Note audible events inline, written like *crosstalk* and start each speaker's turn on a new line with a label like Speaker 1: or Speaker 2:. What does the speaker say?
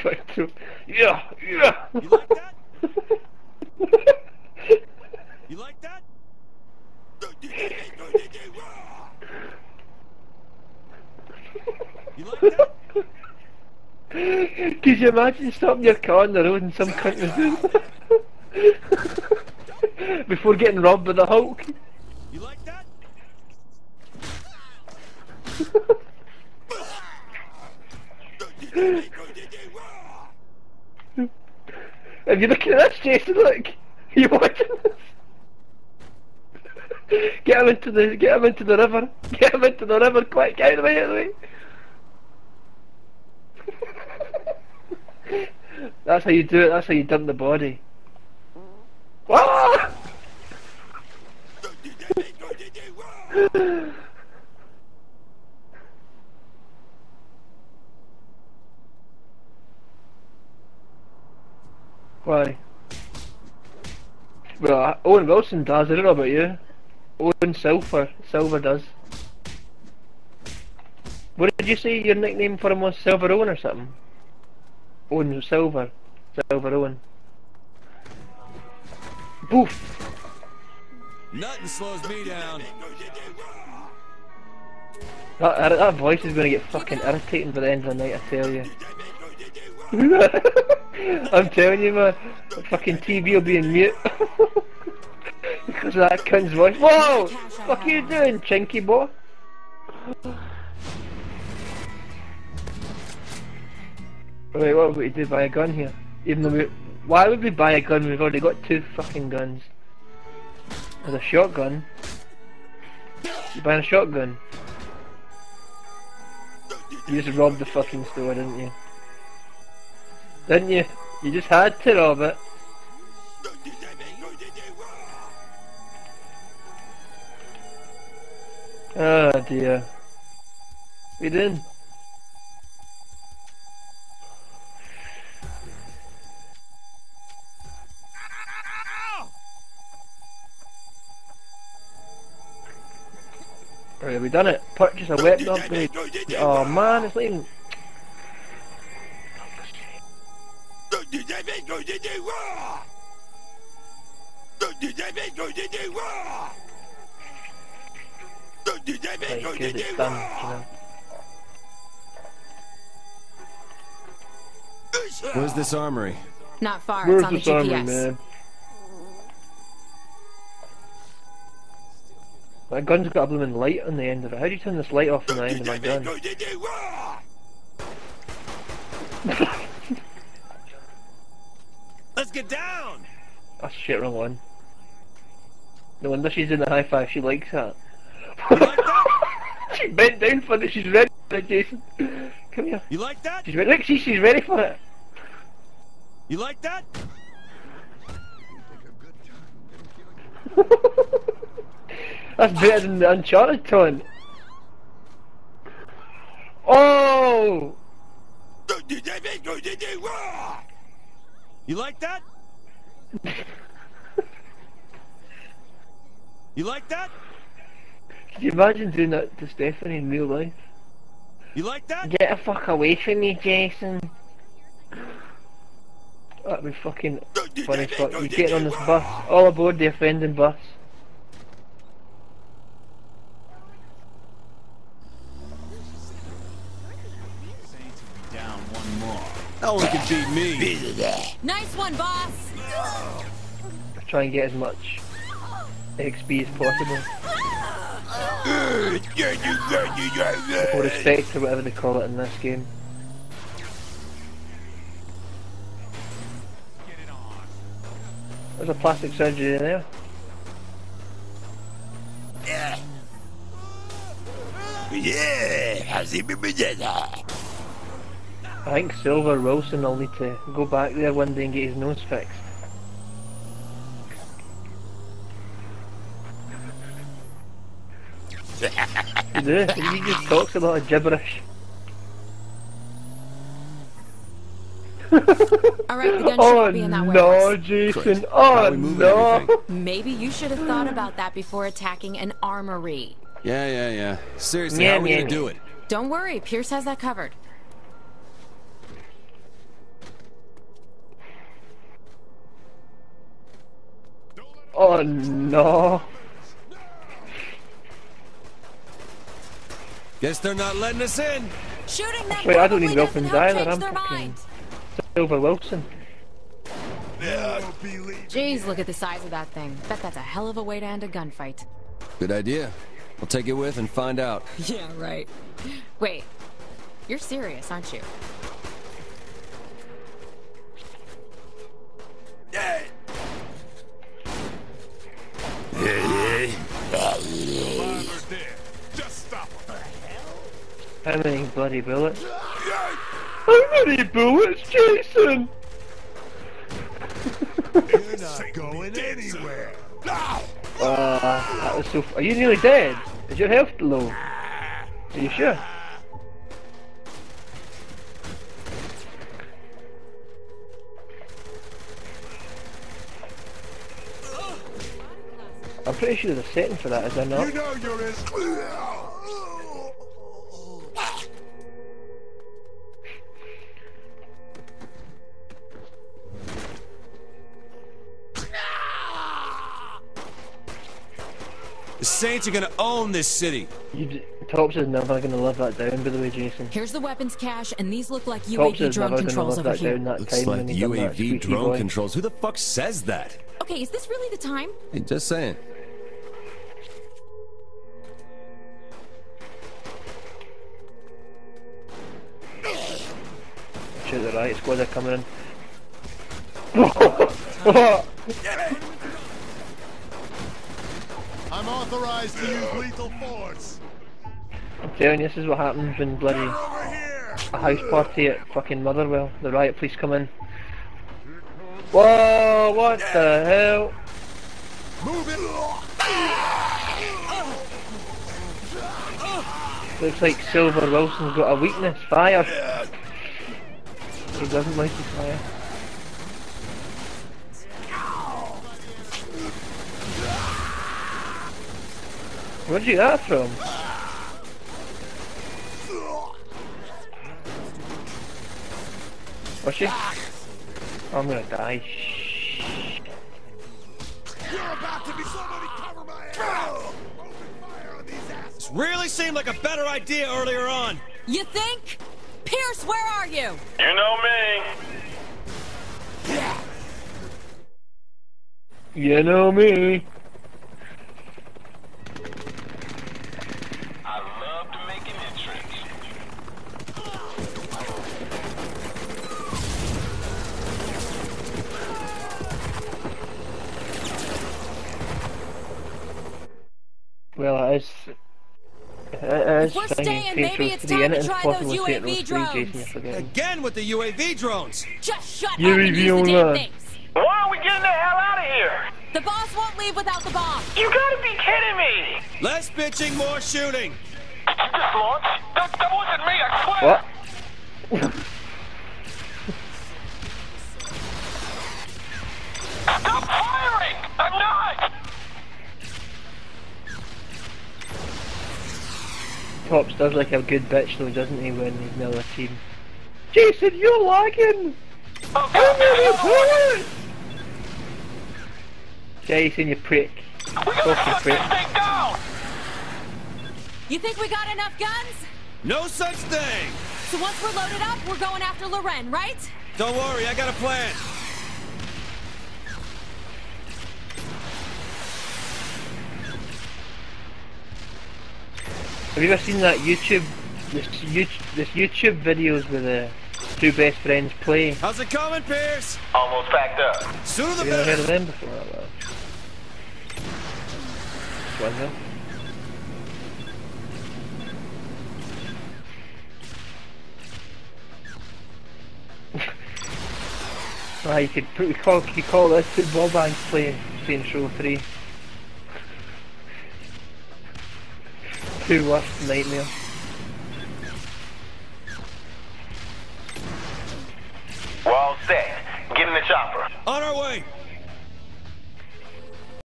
Speaker 1: Quick to yeah, yeah.
Speaker 2: You like that? You like that? You like that?
Speaker 1: Could you imagine stopping your car on the road and some cunt was doing? Before getting robbed by the Hulk?
Speaker 2: You like that? *laughs*
Speaker 1: Have you looking at this, Jason? Look, *laughs* you watching this? *laughs* Get him into the get him into the river. *laughs* Get him into the river quick, get out of the way, out of the way. That's how you do it, that's how you dump the body. Ah! Why? Well, Owen Wilson does, I don't know about you. Owen Silver, Silver does. What did you say your nickname for him was Silver Owen or something? Owen Silver. Silver Owen. Boof!
Speaker 2: Nothing slows me down.
Speaker 1: That, that, that voice is gonna get fucking irritating by the end of the night, I tell you. *laughs* I'm telling you, man. Fucking TV will be in mute. *laughs* because of that cunt's voice. Whoa! Fuck are you doing, chinky boy? Wait, what would we do? Buy a gun here? Even though we... Why would we buy a gun? When we've already got two fucking guns. There's a shotgun. You buying a shotgun? You just robbed the fucking store, didn't you? Didn't you? You just had to rob it. Oh dear. We did. Right, we done it. Purchase a weapon upgrade. Oh man, it's not even... Like, good, it's done, you know.
Speaker 2: Where's this armory?
Speaker 3: Not far.
Speaker 1: Where's
Speaker 3: it's on
Speaker 1: this
Speaker 3: the
Speaker 1: army,
Speaker 3: GPS.
Speaker 1: man? My gun's got a blooming light on the end of it. How do you turn this light off on the end of my gun? *laughs*
Speaker 2: Let's get down!
Speaker 1: Oh shit, wrong one. No wonder she's in the high five, she likes that.
Speaker 2: Like that? *laughs*
Speaker 1: she bent down for it, she's ready for it, Jason. Come here.
Speaker 2: You like that?
Speaker 1: She's ready, look, see, she's ready for it.
Speaker 2: You like that? *laughs*
Speaker 1: That's better than the Uncharted tone. Oh!
Speaker 2: You like that? You like that?
Speaker 1: Could you imagine doing that to Stephanie in real life?
Speaker 2: You like that?
Speaker 1: Get the fuck away from me, Jason. That'd be fucking funny fuck. You getting on this bus, all aboard the offending bus.
Speaker 2: Down one more. No one can beat me.
Speaker 3: Nice one, boss.
Speaker 1: Try and get as much XP as possible. Or respect or whatever they call it in this game. There's a plastic surgery in there. I think Silver Wilson will need to go back there one day and get his nose fixed. *laughs* You do? He just talks a lot of gibberish.
Speaker 3: All right, the gunship *laughs*
Speaker 1: Oh
Speaker 3: be in that oh,
Speaker 1: no,
Speaker 3: warehouse.
Speaker 1: Jason! Oh
Speaker 2: How we moving
Speaker 1: no!
Speaker 2: everything?
Speaker 3: Maybe you should have thought about that before attacking an armory.
Speaker 2: Yeah, yeah, yeah. Seriously,
Speaker 1: Yeah,
Speaker 2: how are we
Speaker 1: yeah,
Speaker 2: gonna
Speaker 1: yeah.
Speaker 2: do it?
Speaker 3: Don't worry, Pierce has that covered.
Speaker 1: Oh no.
Speaker 2: Guess they're not letting us in.
Speaker 3: Shooting them
Speaker 1: Wait, I don't
Speaker 3: probably
Speaker 1: need
Speaker 3: doesn't
Speaker 1: weapons
Speaker 3: help
Speaker 1: either, I'm
Speaker 3: their
Speaker 1: fucking-
Speaker 3: mind.
Speaker 1: Silver Wilson.
Speaker 3: Jeez, look at the size of that thing. Bet that's a hell of a way to end a gunfight.
Speaker 2: Good idea. We'll take it with and find out. *laughs*
Speaker 3: Yeah, right. Wait, you're serious, aren't you?
Speaker 1: How many bloody bullets? How many bullets, Jason?
Speaker 4: You're *laughs* not going anywhere.
Speaker 1: Uh, that was so. Are you nearly dead? Is your health low? Are you sure? I'm pretty sure there's a setting for that, is there not?
Speaker 4: You know you're in.
Speaker 2: The Saints are gonna own this city.
Speaker 1: You d- Tops is never going to live that down, by the way, Jason.
Speaker 3: Here's the weapons cache, and these look like UAV
Speaker 1: is
Speaker 3: drone
Speaker 1: never going to
Speaker 3: controls over here.
Speaker 1: down that
Speaker 2: Looks
Speaker 1: time
Speaker 2: like
Speaker 1: when he done that
Speaker 2: UAV drone
Speaker 1: boy.
Speaker 2: controls. Who the fuck says that?
Speaker 3: Okay, is this really the time?
Speaker 2: Hey, just saying.
Speaker 1: Shit, the right squad are coming in. *laughs* *laughs*
Speaker 4: I'm authorized to use lethal force.
Speaker 1: I'm telling you, this is what happens when bloody a house party at fucking Motherwell. The riot police come in. Whoa, what the hell?
Speaker 4: Move it.
Speaker 1: Looks like Silver Wilson's got a weakness. Fire. He doesn't like his fire. Where'd you get that from? Was she? I'm gonna die.
Speaker 4: You're about to be somebody cover my ass. Open fire on these asses.
Speaker 2: Really seemed like a better idea earlier on.
Speaker 3: You think? Pierce, where are you?
Speaker 5: You know me.
Speaker 1: You know me.
Speaker 5: I love to make an entrance.
Speaker 1: Well, it is. It is
Speaker 3: If we're staying, maybe it's time to try those UAV drones.
Speaker 1: Jason.
Speaker 2: Again with the UAV drones.
Speaker 3: Just shut
Speaker 1: You
Speaker 3: up and
Speaker 1: review
Speaker 3: use the damn
Speaker 1: that.
Speaker 3: things.
Speaker 5: Why are we getting the hell out of here?
Speaker 3: The boss won't leave without the bomb.
Speaker 5: You gotta be kidding me!
Speaker 2: Less bitching, more shooting.
Speaker 5: Did you just launch? That, that wasn't me, I swear!
Speaker 1: What?
Speaker 5: Stop firing! I'm not!
Speaker 1: Tops does like a good bitch though, doesn't he, when he's another team? Jason, you're lagging!
Speaker 5: Oh,
Speaker 1: How many
Speaker 5: God,
Speaker 1: bullets? Jason, you prick.
Speaker 5: we gotta
Speaker 1: Fucking prick.
Speaker 5: this!
Speaker 3: You think we got enough guns?
Speaker 2: No such thing.
Speaker 3: So once we're loaded up, we're going after Loren, right?
Speaker 2: Don't worry, I got a plan.
Speaker 1: Have you ever seen that YouTube, this YouTube, this YouTube videos where the two best friends play?
Speaker 2: How's it coming, Pierce?
Speaker 5: Almost packed up.
Speaker 2: Sooner the
Speaker 1: Have you ever heard
Speaker 2: better.
Speaker 1: of them before? Oh, well. One hill. Ah, you could put, we call, you call this football bank playing Saints Row 3. two left late meal.
Speaker 5: We're all set. Get in the chopper.
Speaker 2: On our way.